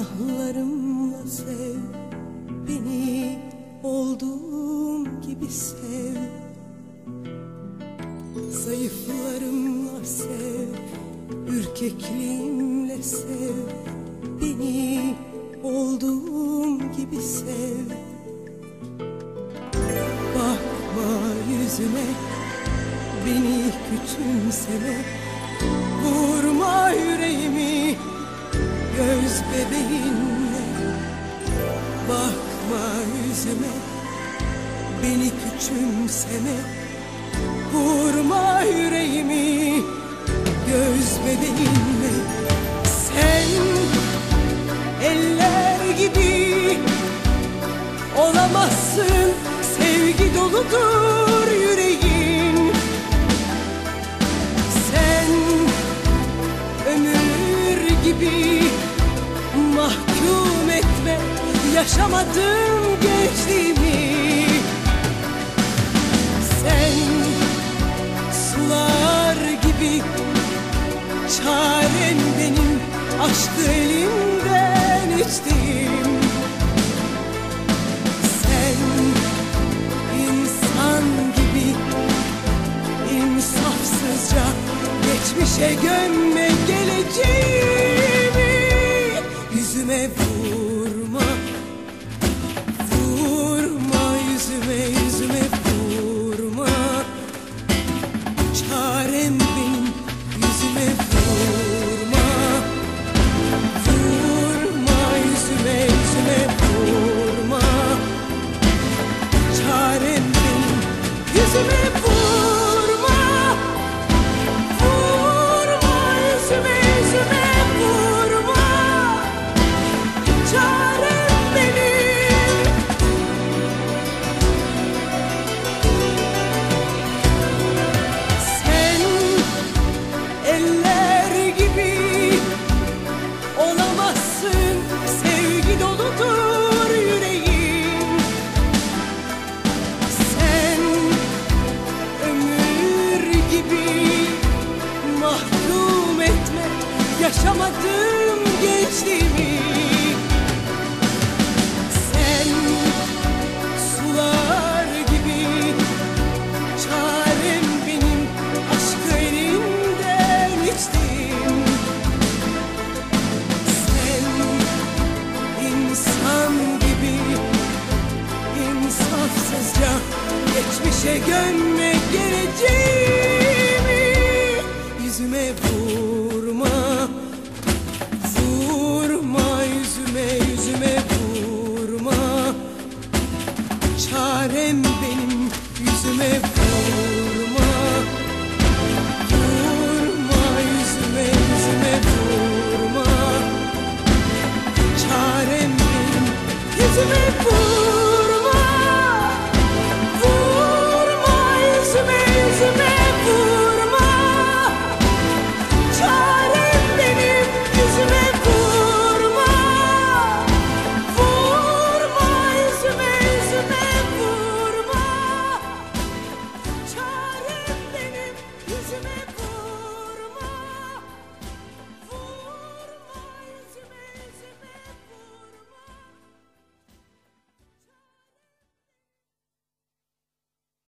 Günahlarımla sev beni olduğum gibi sev. Zayıflarımla sev, ürkekliğimle sev Beni olduğum gibi sev. Bakma yüzüme, beni küçümseme Vurma yüreğimi. Bebeğinle Bakma yüzüme Beni küçümseme Vurma yüreğimi Göz bebeğinle. Sen eller gibi Olamazsın Sevgi doludur yaşamadım gençliğimi. Sen sular gibi çarem benim aşkı elinden içtiğim sen insan gibi insafsızca geçmişe gömme geleceğimi yaşamadım gençliğimi sen sular gibi çarem benim aşkı elinden içtim. Sen insan gibi insafsızca geçmişe gömme çarem benim yüzüme